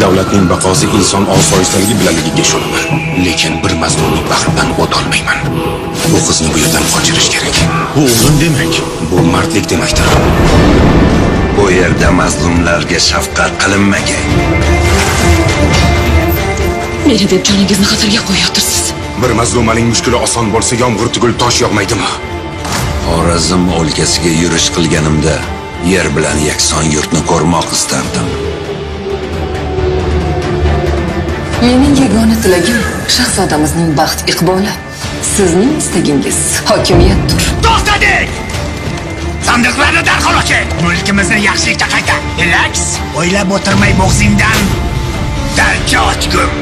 davlatning baqosi inson osoyishtaligi bilanligiga ishonaman lekin bir mazlumning baxtidan o'tolmayman. Bu qizni bu yerdan qochirish kerak. Bu o'g'lim demak. Bu mardlik demakdir. Bu yerda mazlumlarga shafqat qilinmagan. meni deb joningizni xatarga qo'yotirsiz bir mazlumaning mushkuli oson bo'lsa yomg'ir tugul tosh yog'maydimi? Xorazm o'lkasiga yurish qilganimda yer bilan yakson yurtni ko'rmoq istardim. Mening yagona tilagim shahzodamizning baxt iqboli sizning istagingiz hokimiyatdir To'xtadik! Sandiqlarni darhol oching. Mulkimizni yaxshilikka qaytar. Relax. O'ylab o'tirmay bo'g'zingdan darcha ochgum.